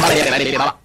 Vale, ya te la he